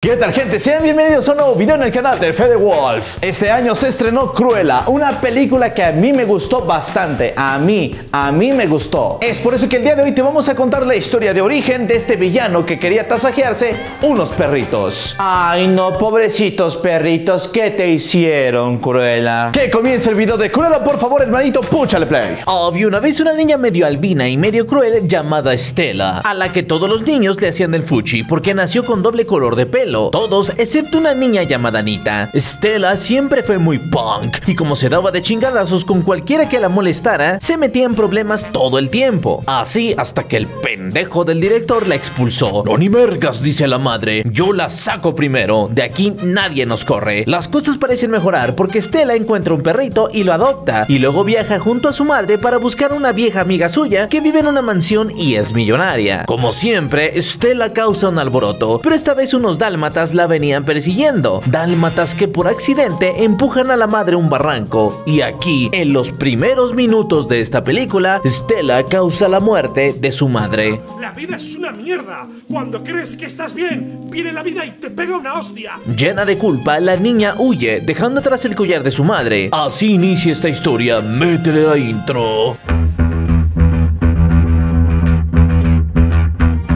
¿Qué tal gente? Sean bienvenidos a un nuevo video en el canal de Fede Wolf. Este año se estrenó Cruella, una película que a mí me gustó bastante. A mí, a mí me gustó. Es por eso que el día de hoy te vamos a contar la historia de origen de este villano que quería tasajearse unos perritos. Ay no, pobrecitos perritos, ¿qué te hicieron, Cruella? Que comience el video de Cruella, por favor, hermanito, púchale play. Había una vez una niña medio albina y medio cruel llamada Estela, a la que todos los niños le hacían del fuchi porque nació con doble color de pelo todos excepto una niña llamada Anita. Stella siempre fue muy punk y como se daba de chingadazos con cualquiera que la molestara, se metía en problemas todo el tiempo. Así hasta que el pendejo del director la expulsó. No ni mergas, dice la madre. Yo la saco primero. De aquí nadie nos corre. Las cosas parecen mejorar porque Stella encuentra un perrito y lo adopta. Y luego viaja junto a su madre para buscar una vieja amiga suya que vive en una mansión y es millonaria. Como siempre, Stella causa un alboroto, pero esta vez unos dálmatas dálmatas la venían persiguiendo. Dálmatas que por accidente empujan a la madre un barranco. Y aquí, en los primeros minutos de esta película, Stella causa la muerte de su madre. La vida es una mierda. Cuando crees que estás bien, viene la vida y te pega una hostia. Llena de culpa, la niña huye, dejando atrás el collar de su madre. Así inicia esta historia. Métele la intro.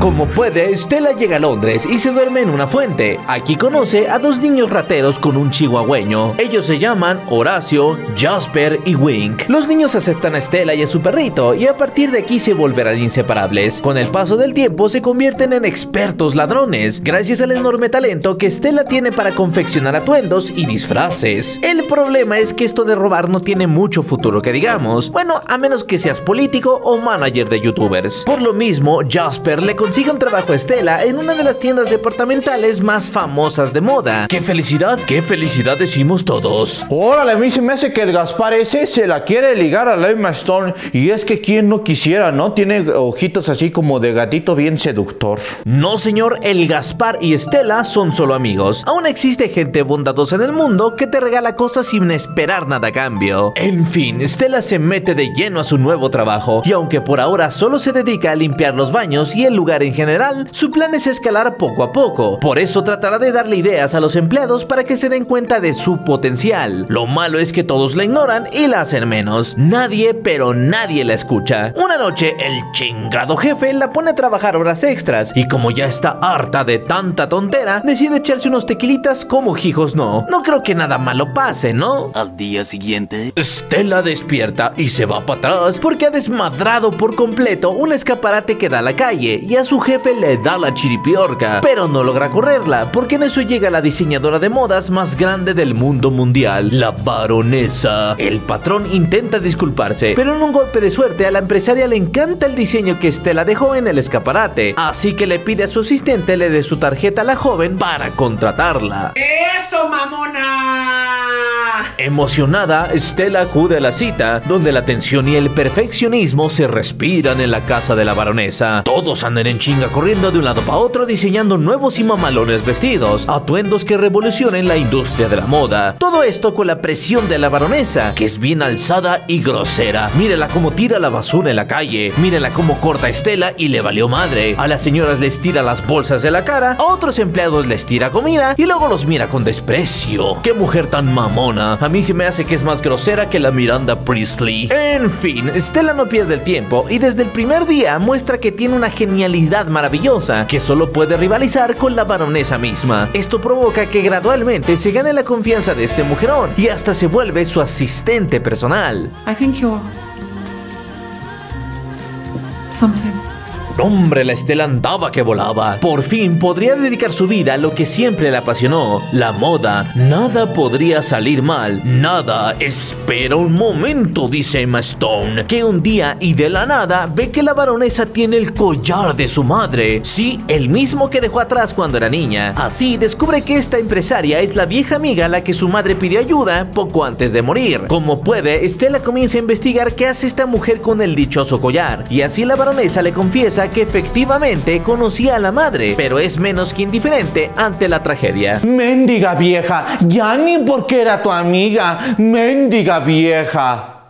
Como puede, Stella llega a Londres y se duerme en una fuente. Aquí conoce a dos niños rateros con un chihuahueño. Ellos se llaman Horacio, Jasper y Wink. Los niños aceptan a Stella y a su perrito y a partir de aquí se volverán inseparables. Con el paso del tiempo se convierten en expertos ladrones, gracias al enorme talento que Stella tiene para confeccionar atuendos y disfraces. El problema es que esto de robar no tiene mucho futuro que digamos. Bueno, a menos que seas político o manager de youtubers. Por lo mismo, Jasper le consigue un trabajo a Estela en una de las tiendas departamentales más famosas de moda. ¡Qué felicidad! ¡Qué felicidad decimos todos! Órale, a mí se me hace que el Gaspar ese se la quiere ligar a Emma Stone. Y es que quien no quisiera, ¿no? Tiene ojitos así como de gatito bien seductor. No, señor, el Gaspar y Estela son solo amigos. Aún existe gente bondadosa en el mundo que te regala cosas sin esperar nada a cambio. En fin, Estela se mete de lleno a su nuevo trabajo. Y aunque por ahora solo se dedica a limpiar los baños y el lugar en general, su plan es escalar poco a poco. Por eso tratará de darle ideas a los empleados para que se den cuenta de su potencial. Lo malo es que todos la ignoran y la hacen menos. Nadie, pero nadie la escucha. Una noche, el chingado jefe la pone a trabajar horas extras y como ya está harta de tanta tontera, decide echarse unos tequilitas como hijos no. No creo que nada malo pase, ¿no? Al día siguiente, Stella despierta y se va para atrás porque ha desmadrado por completo un escaparate que da a la calle y a su jefe le da la chiripiorca, pero no logra correrla, porque en eso llega la diseñadora de modas más grande del mundo mundial, la baronesa. El patrón intenta disculparse, pero en un golpe de suerte a la empresaria le encanta el diseño que Estela dejó en el escaparate, así que le pide a su asistente le dé su tarjeta a la joven para contratarla. ¡Eso, mamona! Emocionada, Stella acude a la cita, donde la tensión y el perfeccionismo se respiran en la casa de la baronesa. Todos andan en chinga corriendo de un lado para otro diseñando nuevos y mamalones vestidos, atuendos que revolucionen la industria de la moda. Todo esto con la presión de la baronesa, que es bien alzada y grosera. Mírela cómo tira la basura en la calle, mírela cómo corta a Estela y le valió madre. A las señoras les tira las bolsas de la cara, a otros empleados les tira comida y luego los mira con desprecio. ¡Qué mujer tan mamona! Mí me hace que es más grosera que la Miranda Priestley. En fin, Stella no pierde el tiempo y desde el primer día muestra que tiene una genialidad maravillosa que solo puede rivalizar con la baronesa misma. Esto provoca que gradualmente se gane la confianza de este mujerón y hasta se vuelve su asistente personal. Hombre, la Estela andaba que volaba. Por fin podría dedicar su vida a lo que siempre le apasionó, la moda. Nada podría salir mal, nada. Espera un momento, dice Emma Stone, que un día y de la nada ve que la baronesa tiene el collar de su madre. Sí, el mismo que dejó atrás cuando era niña. Así descubre que esta empresaria es la vieja amiga a la que su madre pidió ayuda poco antes de morir. Como puede, Estela comienza a investigar qué hace esta mujer con el dichoso collar. Y así la baronesa le confiesa que efectivamente conocía a la madre, pero es menos que indiferente ante la tragedia. Mendiga vieja, ya ni porque era tu amiga. Mendiga vieja.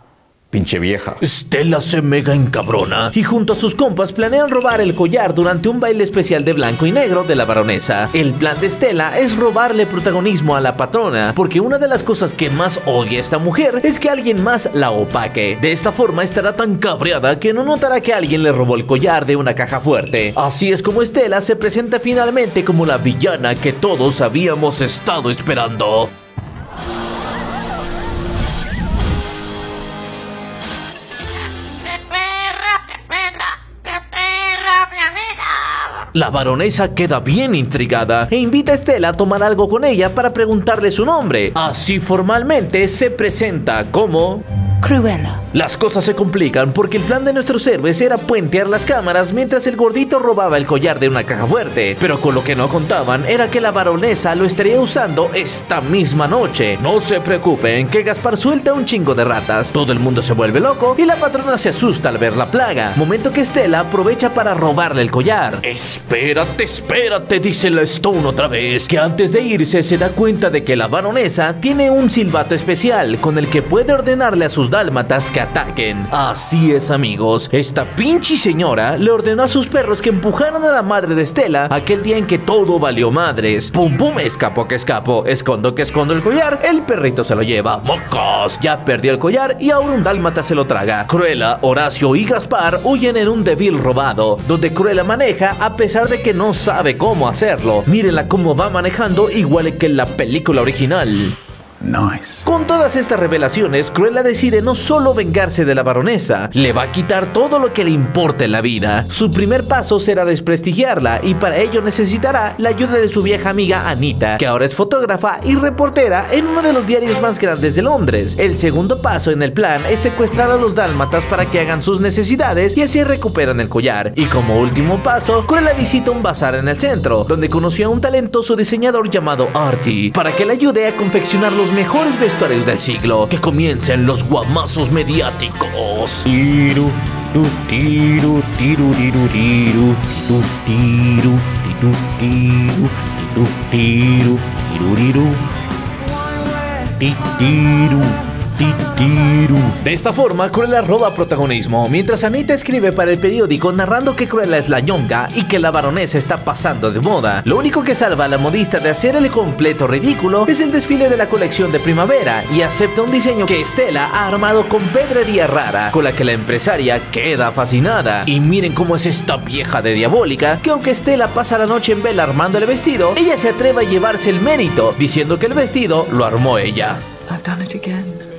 Pinche vieja. Stella se mega encabrona y junto a sus compas planean robar el collar durante un baile especial de blanco y negro de la baronesa. El plan de Stella es robarle protagonismo a la patrona, porque una de las cosas que más odia esta mujer es que alguien más la opaque. De esta forma estará tan cabreada que no notará que alguien le robó el collar de una caja fuerte. Así es como Stella se presenta finalmente como la villana que todos habíamos estado esperando. La baronesa queda bien intrigada e invita a Estela a tomar algo con ella para preguntarle su nombre. Así formalmente se presenta como... Las cosas se complican porque el plan de nuestros héroes era puentear las cámaras mientras el gordito robaba el collar de una caja fuerte. Pero con lo que no contaban era que la baronesa lo estaría usando esta misma noche. No se preocupen que Gaspar suelta un chingo de ratas, todo el mundo se vuelve loco y la patrona se asusta al ver la plaga. Momento que Estela aprovecha para robarle el collar. Espérate, espérate, dice la Stone otra vez, que antes de irse se da cuenta de que la baronesa tiene un silbato especial con el que puede ordenarle a sus dálmatas que ataquen. Así es, amigos. Esta pinche señora le ordenó a sus perros que empujaran a la madre de Estela aquel día en que todo valió madres. Pum pum, escapo que escapo, escondo que escondo el collar, el perrito se lo lleva. ¡Mocos! Ya perdió el collar y ahora un dálmata se lo traga. Cruella, Horacio y Gaspar huyen en un débil robado, donde Cruella maneja a pesar de que no sabe cómo hacerlo. Mírenla cómo va manejando igual que en la película original. Con todas estas revelaciones, Cruella decide no solo vengarse de la baronesa, le va a quitar todo lo que le importa en la vida. Su primer paso será desprestigiarla y para ello necesitará la ayuda de su vieja amiga Anita, que ahora es fotógrafa y reportera en uno de los diarios más grandes de Londres. El segundo paso en el plan es secuestrar a los dálmatas para que hagan sus necesidades y así recuperan el collar. Y como último paso, Cruella visita un bazar en el centro, donde conoció a un talentoso diseñador llamado Artie, para que le ayude a confeccionar los mejores vestuarios del siglo. Que comiencen los guamazos mediáticos. De esta forma, Cruella roba protagonismo, mientras Anita escribe para el periódico narrando que Cruella es la ñonga y que la baronesa está pasando de moda. Lo único que salva a la modista de hacer el completo ridículo es el desfile de la colección de primavera y acepta un diseño que Estela ha armado con pedrería rara, con la que la empresaria queda fascinada. Y miren cómo es esta vieja de diabólica, que aunque Estela pasa la noche en vela armando el vestido, ella se atreve a llevarse el mérito, diciendo que el vestido lo armó ella. I've done it again.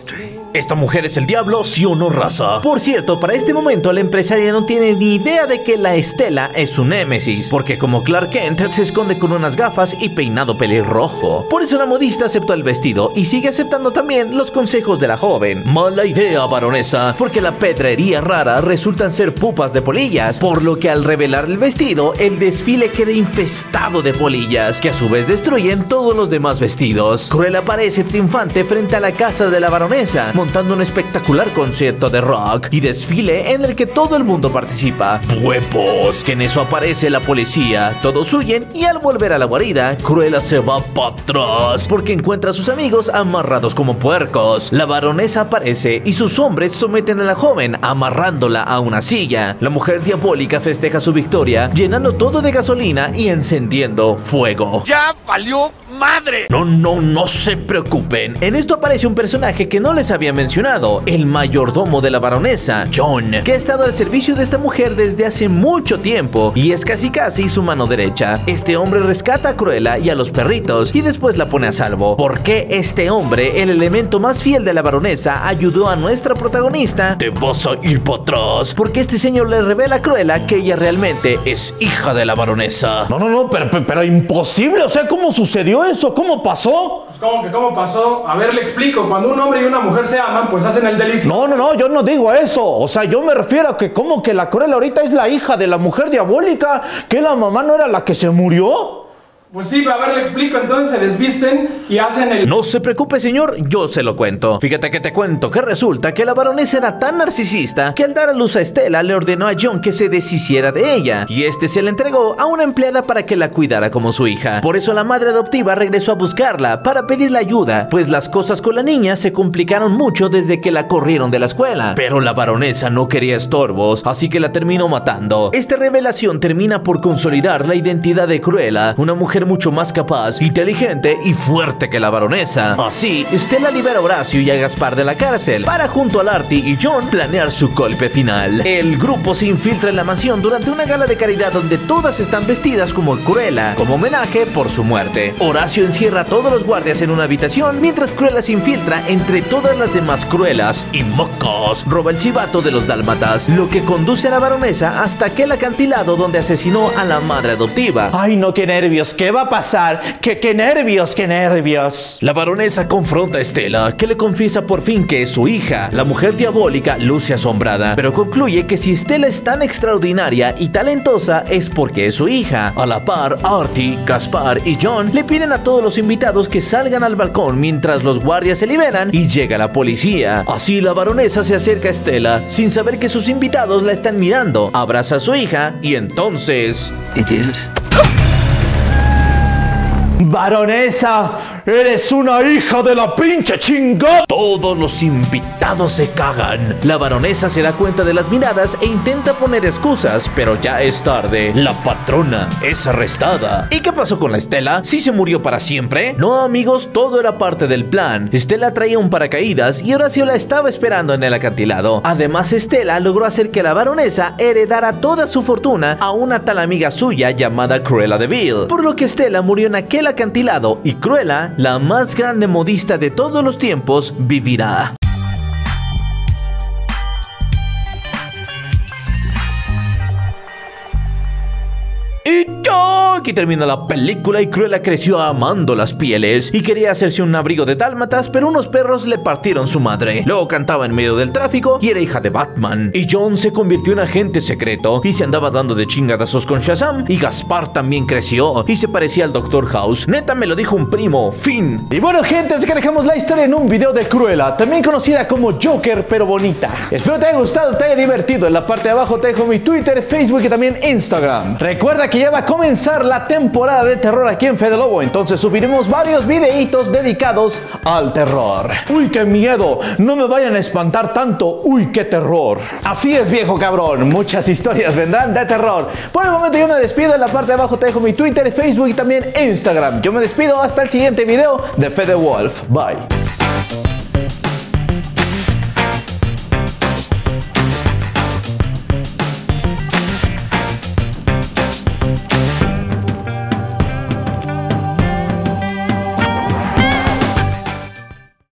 history. ¿Esta mujer es el diablo, sí o no, raza? Por cierto, para este momento la empresaria no tiene ni idea de que la Estela es su némesis, porque como Clark Kent se esconde con unas gafas y peinado pelirrojo. Por eso la modista aceptó el vestido y sigue aceptando también los consejos de la joven. Mala idea, baronesa, porque la pedrería rara resultan ser pupas de polillas, por lo que al revelar el vestido, el desfile queda infestado de polillas, que a su vez destruyen todos los demás vestidos. Cruella aparece triunfante frente a la casa de la baronesa, montando un espectacular concierto de rock y desfile en el que todo el mundo participa. ¡Huevos! Que en eso aparece la policía. Todos huyen y al volver a la guarida, Cruella se va para atrás porque encuentra a sus amigos amarrados como puercos. La baronesa aparece y sus hombres someten a la joven, amarrándola a una silla. La mujer diabólica festeja su victoria, llenando todo de gasolina y encendiendo fuego. ¡Ya valió madre! No, no, no se preocupen. En esto aparece un personaje que no les había mencionado, el mayordomo de la baronesa, John, que ha estado al servicio de esta mujer desde hace mucho tiempo y es casi casi su mano derecha. Este hombre rescata a Cruella y a los perritos y después la pone a salvo. ¿Por qué este hombre, el elemento más fiel de la baronesa, ayudó a nuestra protagonista? Te vas a ir para atrás. Porque este señor le revela a Cruella que ella realmente es hija de la baronesa. No, no, no, pero, pero, pero imposible. O sea, ¿cómo sucedió eso? ¿Cómo pasó? ¿Cómo que cómo pasó? A ver, le explico. Cuando un hombre y una mujer se aman, pues hacen el delicioso. No, no, no, yo no digo eso. O sea, yo me refiero a que como que la Cruella ahorita es la hija de la mujer diabólica, que la mamá no era la que se murió. Pues sí, a ver, le explico. Entonces se desvisten y hacen el. No se preocupe, señor, yo se lo cuento. Fíjate que te cuento que resulta que la baronesa era tan narcisista que al dar a luz a Estela le ordenó a John que se deshiciera de ella y este se la entregó a una empleada para que la cuidara como su hija. Por eso la madre adoptiva regresó a buscarla para pedirle ayuda, pues las cosas con la niña se complicaron mucho desde que la corrieron de la escuela. Pero la baronesa no quería estorbos, así que la terminó matando. Esta revelación termina por consolidar la identidad de Cruella, una mujer mucho más capaz, inteligente y fuerte que la baronesa. Así, Stella libera a Horacio y a Gaspar de la cárcel para junto a Artie y John planear su golpe final. El grupo se infiltra en la mansión durante una gala de caridad donde todas están vestidas como Cruella, como homenaje por su muerte. Horacio encierra a todos los guardias en una habitación mientras Cruella se infiltra entre todas las demás Cruelas y mocos. Roba el chivato de los dálmatas, lo que conduce a la baronesa hasta aquel acantilado donde asesinó a la madre adoptiva. Ay, no, qué nervios. ¿Qué va a pasar? ¿Qué, qué nervios, qué nervios? La baronesa confronta a Estela, que le confiesa por fin que es su hija. La mujer diabólica luce asombrada, pero concluye que si Estela es tan extraordinaria y talentosa es porque es su hija. A la par, Artie, Gaspar y John le piden a todos los invitados que salgan al balcón mientras los guardias se liberan y llega la policía. Así la baronesa se acerca a Estela sin saber que sus invitados la están mirando. Abraza a su hija y entonces... Idiot. Baronesa, eres una hija de la pinche chingada. Todos los invitados se cagan. La baronesa se da cuenta de las miradas e intenta poner excusas, pero ya es tarde. La patrona es arrestada. ¿Y qué pasó con la Estela? ¿Sí se murió para siempre? No, amigos, todo era parte del plan. Estela traía un paracaídas y Horacio la estaba esperando en el acantilado. Además, Estela logró hacer que la baronesa heredara toda su fortuna a una tal amiga suya llamada Cruella de Vil. Por lo que Estela murió en aquel acantilado y Cruella, la más grande modista de todos los tiempos, vivirá. Aquí termina la película y Cruella creció amando las pieles y quería hacerse un abrigo de dálmatas, pero unos perros le partieron su madre. Luego cantaba en medio del tráfico y era hija de Batman. Y John se convirtió en agente secreto y se andaba dando de chingadazos con Shazam. Y Gaspar también creció y se parecía al Dr. House. Neta me lo dijo un primo. Fin. Y bueno, gente, así que dejamos la historia en un video de Cruella, también conocida como Joker, pero bonita. Espero te haya gustado, te haya divertido. En la parte de abajo te dejo mi Twitter, Facebook y también Instagram. Recuerda que ya va a comenzar la temporada de terror aquí en Fede Lobo, entonces subiremos varios videitos dedicados al terror. Uy, qué miedo, no me vayan a espantar tanto. Uy, qué terror. Así es, viejo cabrón, muchas historias vendrán de terror. Por el momento yo me despido, en la parte de abajo te dejo mi Twitter, Facebook y también Instagram. Yo me despido hasta el siguiente video de Fede Wolf. Bye.